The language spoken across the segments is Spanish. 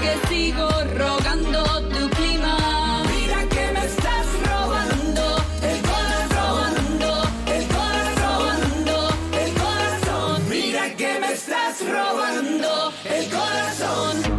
que sigo rogando tu clima. Mira que me estás robando, el corazón robando, el corazón robando, el corazón. Mira que me estás robando, el corazón.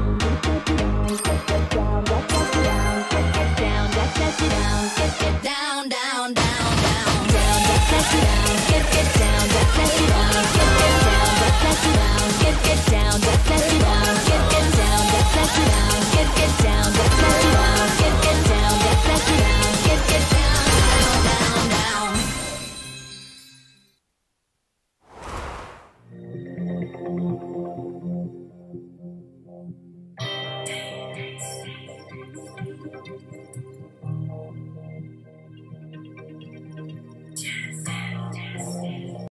again.